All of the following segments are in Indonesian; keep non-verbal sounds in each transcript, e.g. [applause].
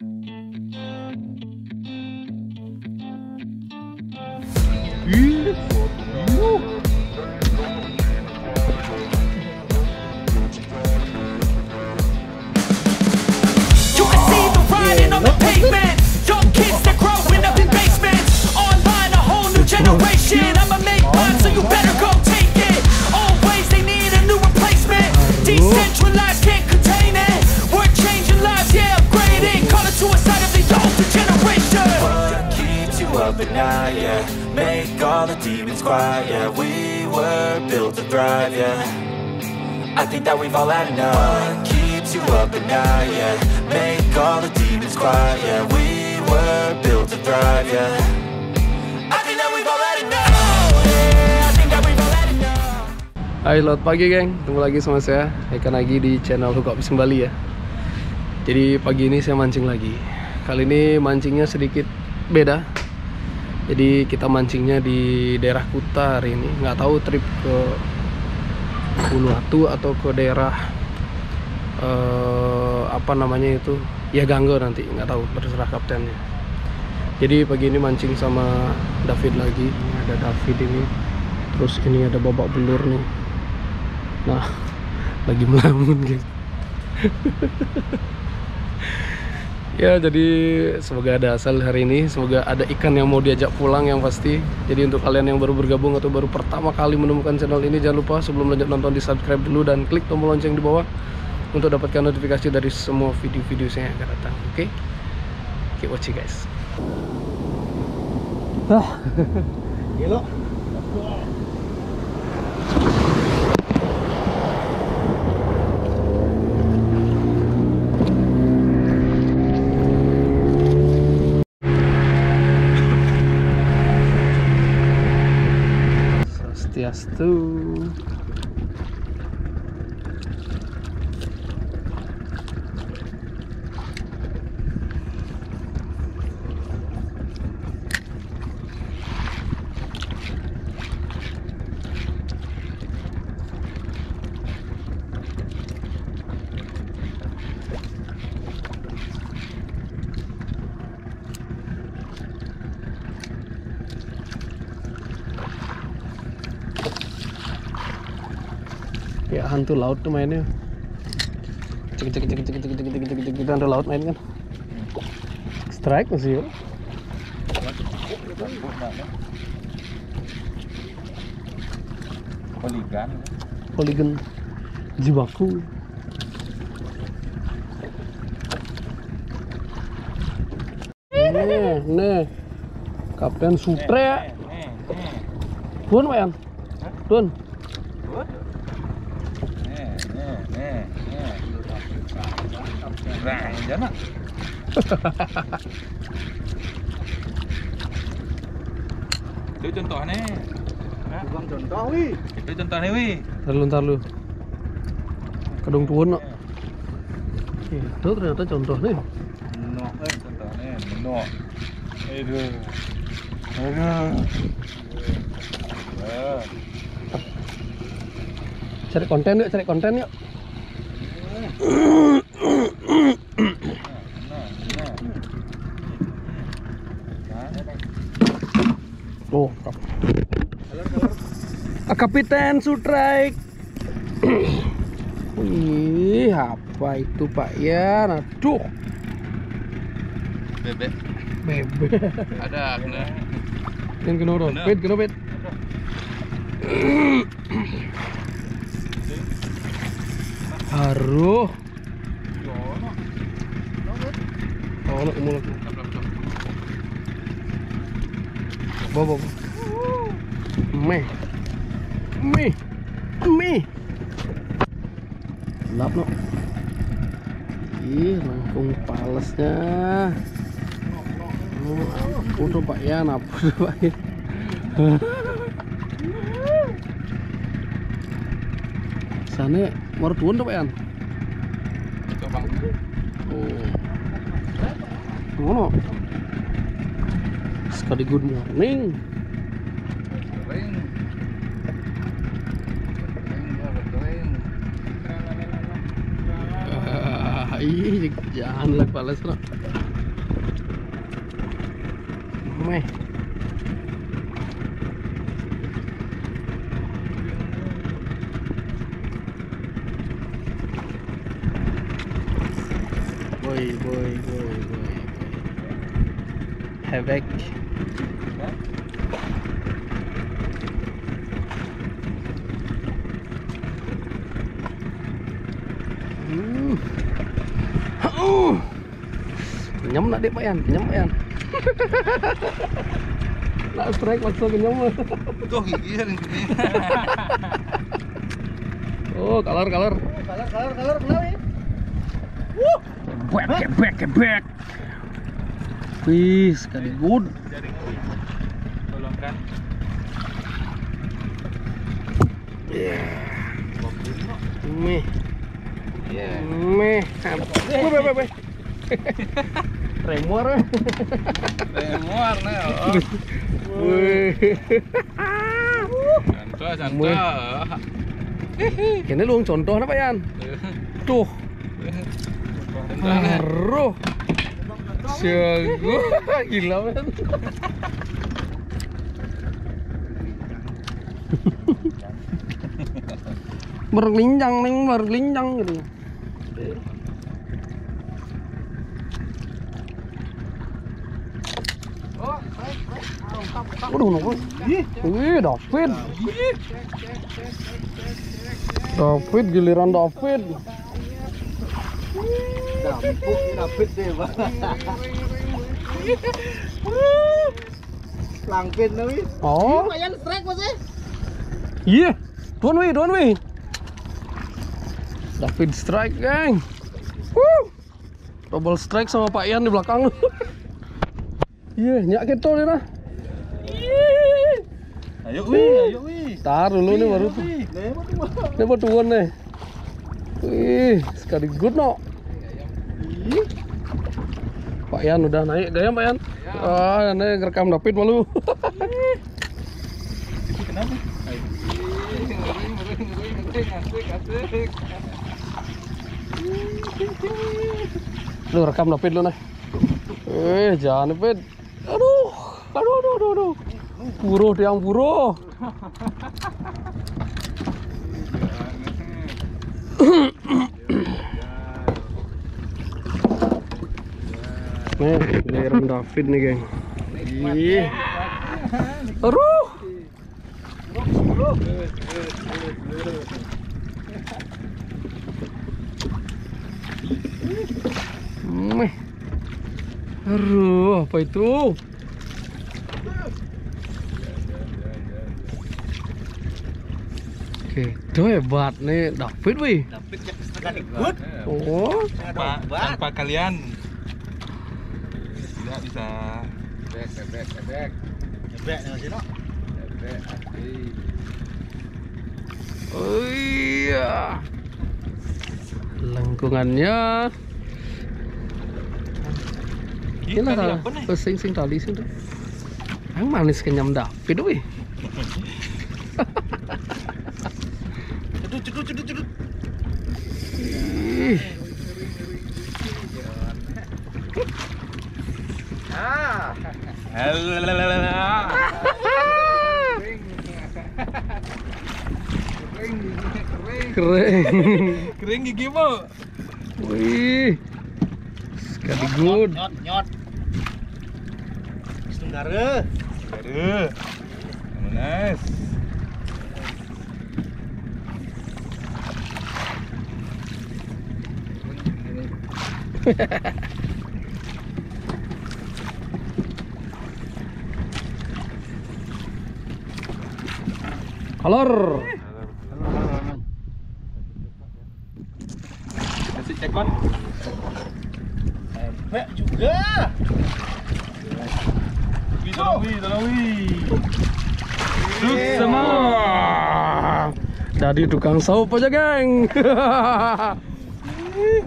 You can see the writing on the pavement. Night, yeah? Make all the demons quiet, yeah. We were built to thrive, yeah. I think that we've all had enough. What keeps you up at night, yeah? Make all the demons quiet, yeah. We were built to thrive, yeah. Hai selamat pagi geng, ketemu lagi sama saya Eka Nagi di channel Hookup Kembali ya Jadi pagi ini saya mancing lagi Kali ini mancingnya sedikit beda Jadi kita mancingnya di daerah Kuta hari ini. Nggak tahu trip ke Uluwatu atau ke daerah eh, Apa namanya itu Ya Ganggo nanti, nggak tahu terserah kaptennya. Jadi pagi ini mancing sama David lagi. Ini ada David ini. Terus ini ada babak belur nih. Nah, [laughs] lagi melamun guys. [laughs] ya, jadi semoga ada asal hari ini, semoga ada ikan yang mau diajak pulang yang pasti. Jadi untuk kalian yang baru bergabung atau baru pertama kali menemukan channel ini, jangan lupa sebelum lanjut nonton di subscribe dulu dan klik tombol lonceng di bawah untuk dapatkan notifikasi dari semua video-video saya yang akan datang. Oke? Keep watching guys. Ah, gila. [laughs] Swastiastu. Ya hantu laut tuh mainnya. Cek cek cek cek cek cek cek cek cek hantu laut main kan. Strike masih yuk. Poligan Polygon Jibaku. Nih, nih. Kapten Sutre. Tun, Wayan. Tun. ràng dẫn á [laughs] Dia contoh chân Ha? Bang contoh wi. Dia contoh ni wi. ta tarlu. Kadung tuan nak. Eh, tu ternyata contoh ni. Nok eh contoh ni. Nok. Aduh. Aduh. Aduh. Cari konten yuk, cari konten yuk. Kapiten Sutraik Ih, apa itu Pak ya, Aduh. Bebek. Bebek. Ada kena. Dan kena orang. Pet, kena pet. Aruh Oh. Bobo. Meh. Meh. Meh. Lap, no. Ih, langsung palesnya. Oh, udah Pak Yan, [laughs] apa tuh Pak Yan? Sana mertuan tuh Pak. Coba. Oh. Ngono. Sekali good morning. อีกยานละกว่าแล้วสนะไม่โวยโวยโวยโวย havoc Kenyam nak dek Pak Yan? Kenyam Pak Yan? nak strike maksa kenyam. Tuh gigi yang gini. [laughs] Oh, color color. Kalar, kalar, kalar, kenal ya? Gebek, gebek, gebek. Wih, sekali good. Tolongkan. Meh, Iya. meh. Wih, wih, wih, Remor. Remuar nih. [laughs] Oh. Wih. Contoh, contoh. Kini luang contoh apa Yan? Tuh, haruh. Jago, [laughs] gila men. berlinjang nih, berlinjang gitu. Waduh, nopo. Wih, David. David giliran David. Dampuk, dapet deh, Bang. Langpin wih. Oh, Lumayan strike, Mas, eh. iya. Tuan wih, tuan wih. David strike, geng. Woo. Double strike sama Pak Ian di belakang. [laughs] Iya, nyak gitu nih nah. Ayo wih, ayo wih. Tar dulu nih baru tuh. Bang. Ini batuan nih. Wih, sekali good no. Pak Yan udah naik gaya Pak Yan. Ah, ini rekam David malu. [laughs] Kenapa? Lu rekam David lu nih. Eh, jangan David. Aduh, aduh, aduh, aduh, aduh. Buruh tiang buruh. Nih, giliran David nih, geng. Ih. Aduh. Meh. Aduh, apa itu? Oke, itu hebat nih David wih. Jak sekali good. Oh, Tanpa, tanpa kalian tidak bisa. Bebek, bebek, bebek. Bebek, nih, Mas, no? oh iya. Lengkungannya. Tadi lah, nih? sing sing tali sing tuh. Yang manis kenyam David wih. Cedut, cedut, cedut, cedut. Ah. Keren. Kering gigi mau. Wih. Sekali good. Nyot, nyot. Setenggara. Aduh. Nice. Kolor. Kasih cekot. Bebek juga. Eh, semua. Dari tukang saup aja, geng. [laughs]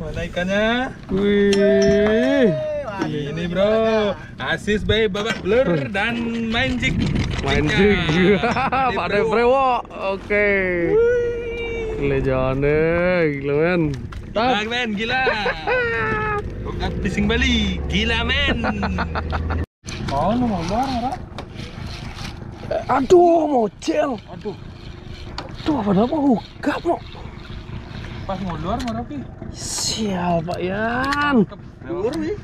Mana ikannya? Wih. Ini bro, asis by babak blur dan main jig. Main jig. [laughs] Pak De Brewo. Oke. Gila jangan deh, gila men. Gila men, gila. [laughs] Logat bising Bali. Gila men. Oh, lu ngomong, Aduh, mocel. Aduh, Tuh, apa apa hukap, no? pas ngulur mau Rocky. Sial, Pak Yan. Ngulur nih.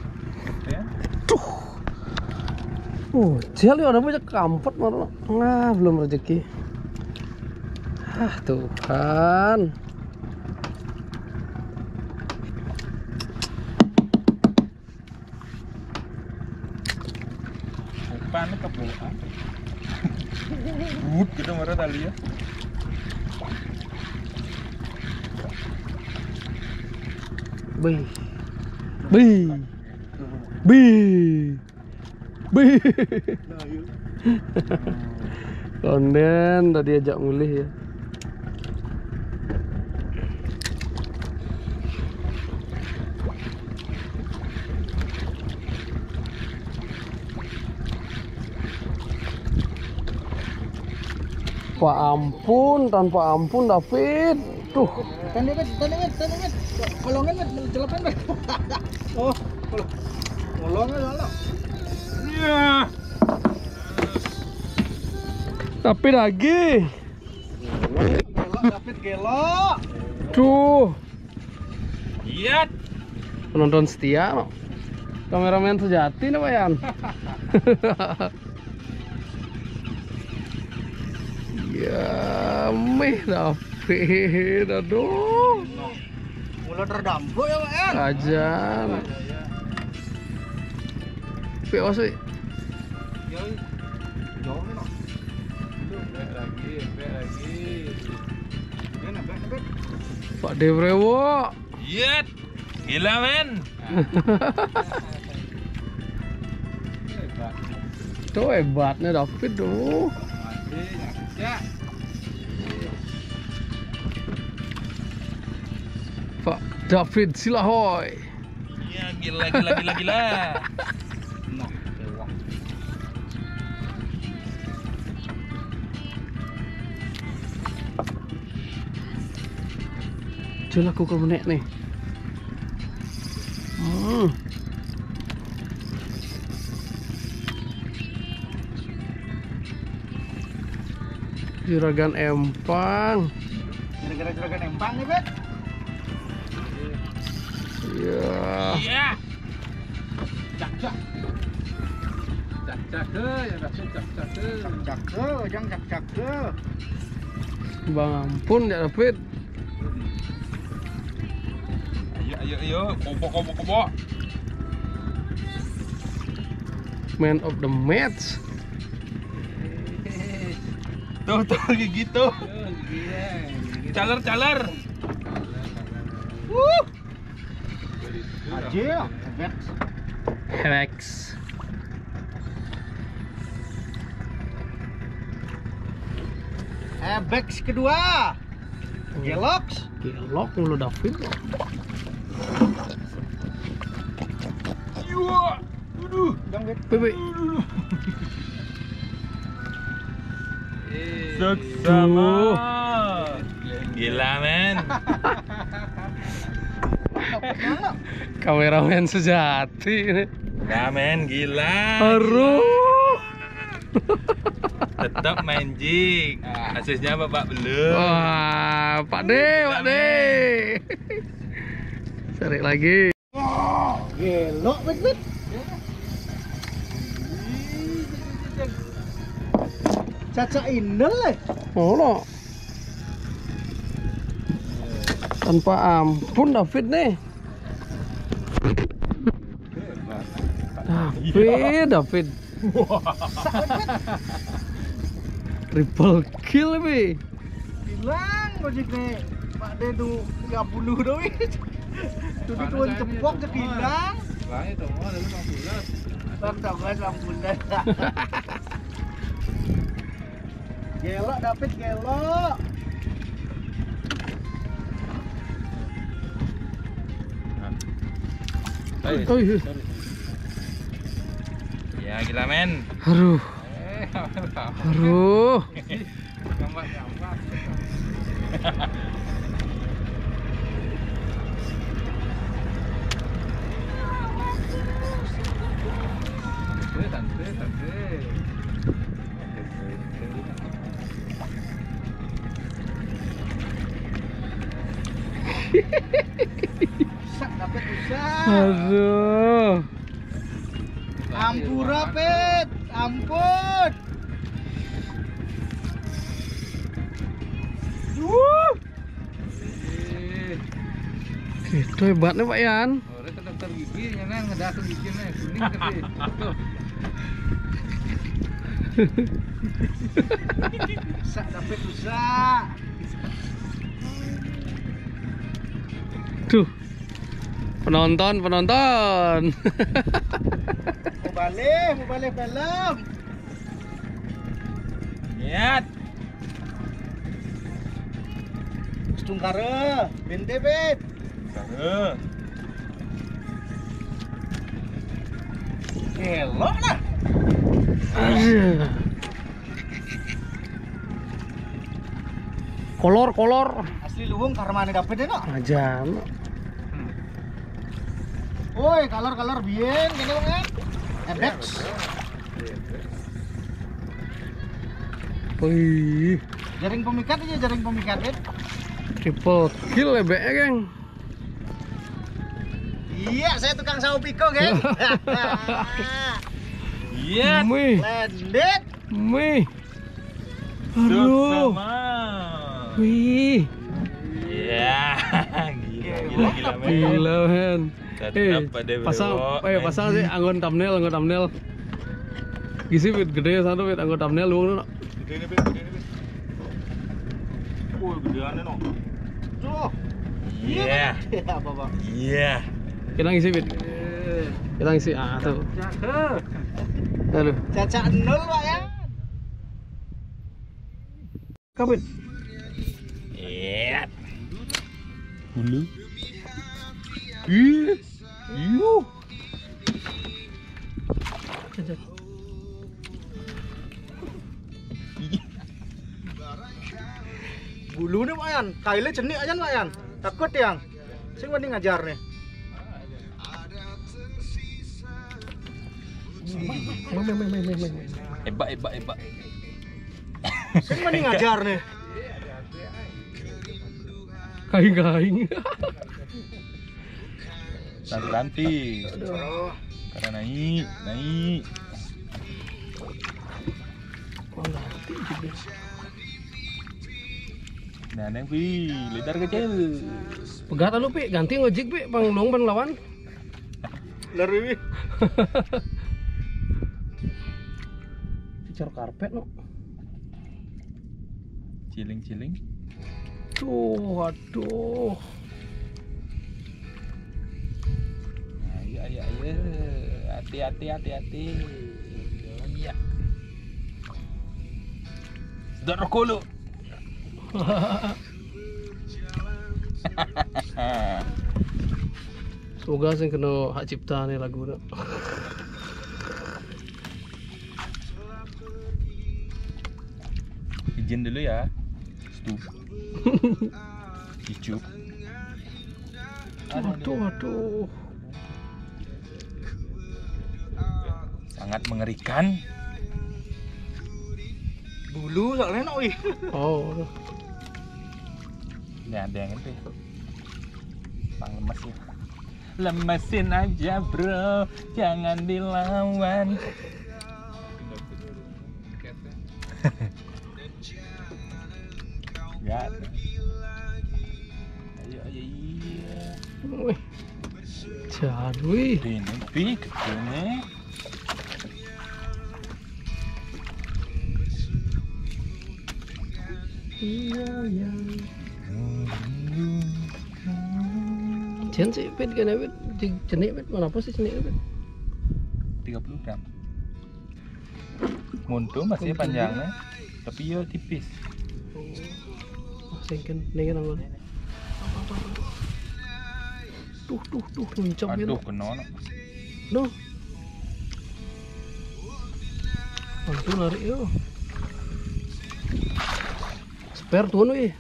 Ya. Tuh. Mocel ya, ada banyak kampet, Mar. Nah, belum rezeki. Ah, Tuhan. Bukan kebohongan. Wut kita marah tali ya. Bi. Bi. Bi. Bi. Konden tadi ajak mulih ya. Pak ampun, tanpa ampun David. Tuh, Tanda bet, tanda bet, tanda bet. Kolongan bet, celapan [laughs] bet. Oh, kolong. Kolongan lalu. Iya. tapi lagi. Gelok, David gelok. Tuh, Iya. penonton setia. Kameramen sejati nih Pak [laughs] ya, meh David, aduh. Mulai terdampuk ya, Pak. Ajan. PO sih. Pak Devrewo. Iya. Gila men. [laughs] Tuh hebatnya David tuh. Ya. Pak David Silahoy. Iya, gila gila gila gila. [laughs] Nah, dewa. Jual aku ke menek nih. Juragan Empang. Gara-gara juragan empang nih, bet. Iya. Iya. Cak, cak. Cak cak ke, ya cak cak cak ke. Cak ke, jangan cak, cak ke. Bang ampun ya David. Ayo ayo ayo, kobo kobo kobo. Man of the match. [laughs] Tuh tuh kayak gitu. Caler caler. Aja, bet. Hex. Eh, kedua. Gelok. Gelok mulu David. Iya. Aduh. Bebe. Seksama. Gila men. [laughs] Kameramen sejati ini. Gila men, gila. Aduh. Tetap main jig. Asisnya bapak belum. Wah, Pak De, Pak De. Cari lagi. Gelok, bet, bet. Caca indel eh. Oh, no. Tanpa ampun David nih. David, David. Triple kill nih. Bilang gojek nih. Pak De tuh 30 doang. Tuh di tuan cepok sekindang. Lah itu mau ada lima bulan. Bang Thomas Bang Bunda. [laughs] Gelok David gelok. Oh, iya. Ya gila men. Aduh. Aduh. Tante, tante. Sak dapat usah. Aduh. Ampura pet, ampun. Gitu hebatnya Pak Yan. Gigi, nyana ngedak gigi kuning. Sak dapat usah. Penonton, penonton. [laughs] Mau balik, mau balik film. Niat. Setungkara, bente bet. Kare. Elok lah. Kolor, kolor. Asli luwung karena mana dapet deh no. Aja. Woi, color-color bien, gini bang kan? Ebex. Wih, Jaring pemikat aja, jaring pemikat bet. triple kill ya geng. Iya, saya tukang sawo piko, geng. [laughs] Iya. Wih, Landed. wih. Aduh. Sama. Wih, Iya. [laughs] Gila, gila, gila, men. gila men. Tadi Eh, apa deh, pasang, bro? eh pasang sih anggon thumbnail, anggon thumbnail. Gisi wit gede satu wit anggon thumbnail lu. Gede nih, Bet, gede nih, Bet. Wih, gedeannya, no. Tuh. Iya. Apa, Bang? Iya. Kita ngisi wit. Kita ngisi ah tuh. Aduh. Caca nol, Pak ya. Kapit. Iya. Hulu. Ih. Yuh. Bulu nih, Pak Yan. Kailnya cenik aja, Pak Yan. Takut yang. Sing mending ngajar nih. Hebat, hebat, hebat. Sing mending ngajar nih. Kaing kaing. Nanti. Karena naik, naik. Nah, neng pi, lidar kecil. Pegat lu pi, ganti ngojek pi, pang long pang lawan. Lari. Fitur karpet no. Ciling, ciling. Tuh, aduh. Ayo, ayo, ayo. Hati, hati, hati, hati. Iya. Sedot rokok lu. Semoga sing kena hak cipta nih lagu no. Izin dulu ya. Stu. Cucu. Aduh, aduh. Sangat mengerikan. Bulu soalnya no, wih. Oh, aduh. Ini ada yang itu. Bang lemes ya. Lemesin aja bro, jangan dilawan. [laughs] Ada. Ayo, ayo, iya. Wih. Ini big, ini. Jen sih, pit kan ya, pit. Cenik, pit. Mana apa sih cenik, pit? 30 gram. Muntul masih panjangnya, tapi yo tipis. Oh, singkin. Kan anggon. Tuh, tuh, tuh, nuncap. Aduh, kena. no. Duh. Langsung lari yo. Spare tuh. Nih.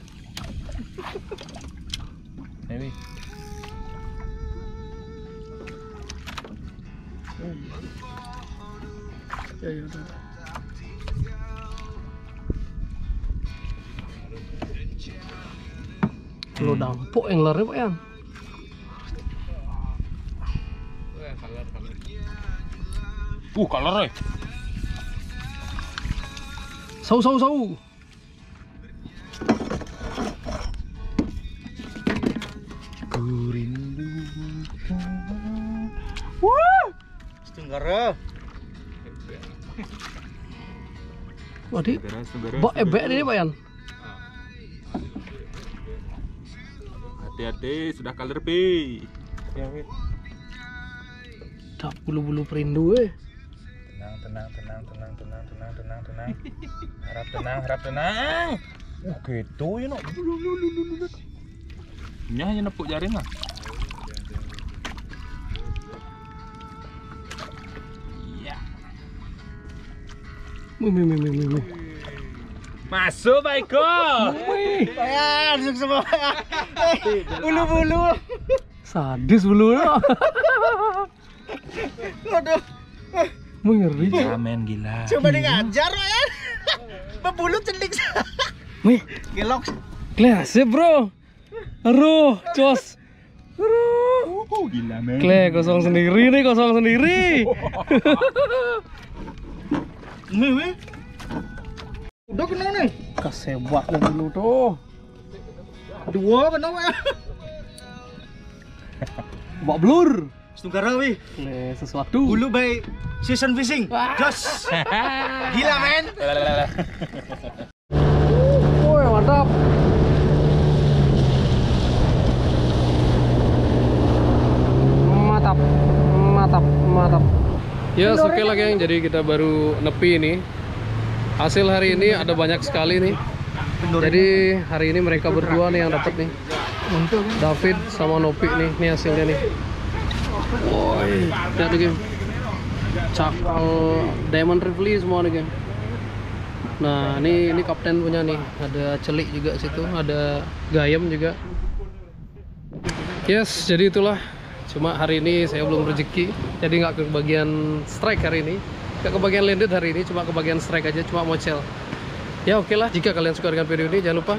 Ya, ya, udah. Lo dampok yang larnya Pak Yan. Uh, color eh. Sau sau sau. Saudara. bok ebek ini Pak Yan. Hati-hati, sudah color P. Ya, bulu-bulu perindu eh. Tenang, tenang, tenang, tenang, tenang, tenang, tenang, tenang. Harap tenang, harap tenang. Uh, gitu ya no. Ini hanya nepuk jaring lah. Masuk, Pak Eko. Ayan, suk semua. [laughs] Bulu-bulu. Sadis bulunya. Aduh, Mengeri. Ramen gila. coba dia ngajar ya. Bebulu cendik. Mih, Gelok. kelas ya bro. Aduh, cos. Aduh. Uh, gila men. Kle, kosong sendiri nih, kosong sendiri. [laughs] Mih, mih. Udah kena nih. Kesebat nih dulu tuh. Dua kena ya. Bak blur. Setenggara wih. Kle, sesuatu. Bulu by season fishing. Jos. [laughs] Gila men. [laughs] Woi. Mantap. Mantap, mantap. Ya, oke lah geng. Jadi kita baru nepi ini. Hasil hari ini ada banyak sekali nih. Jadi hari ini mereka berdua nih yang dapat nih. David sama Nopi nih. Ini hasilnya nih. Woi, lihat nih geng. Cakal Diamond Rivoli semua nih geng. Nah, ini ini kapten punya nih. Ada celik juga situ, ada gayam juga. Yes, jadi itulah. Cuma hari ini saya belum rezeki, jadi nggak kebagian strike hari ini. Nggak kebagian landed hari ini, cuma kebagian strike aja, cuma mocel. Ya oke lah, jika kalian suka dengan video ini, jangan lupa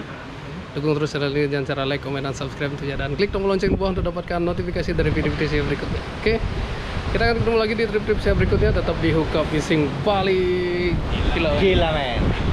dukung terus channel ini dengan cara like, comment, dan subscribe tentunya. Dan klik tombol lonceng di bawah untuk dapatkan notifikasi dari video-video saya berikutnya. Oke, kita akan ketemu lagi di trip-trip saya berikutnya. Tetap di Hookup Fishing Bali. Gila. Gila men.